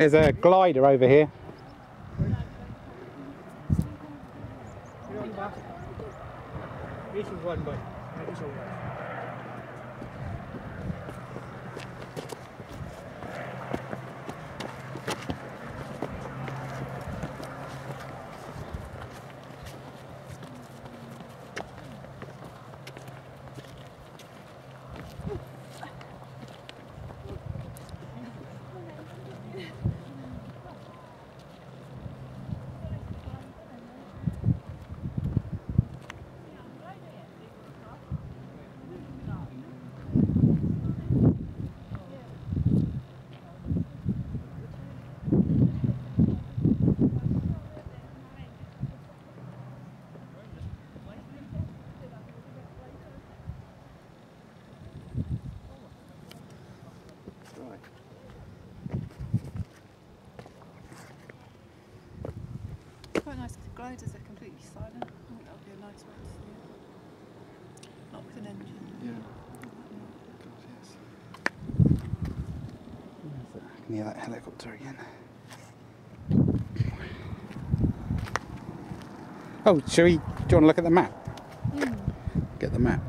There's a glider over here. This is one. Gliders are completely silent. I think that would be a nice way to see it. Not with an engine. Yeah. I can hear that helicopter again. Oh, shall we, do you want to look at the map? Mm. Get the map.